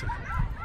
Grazie.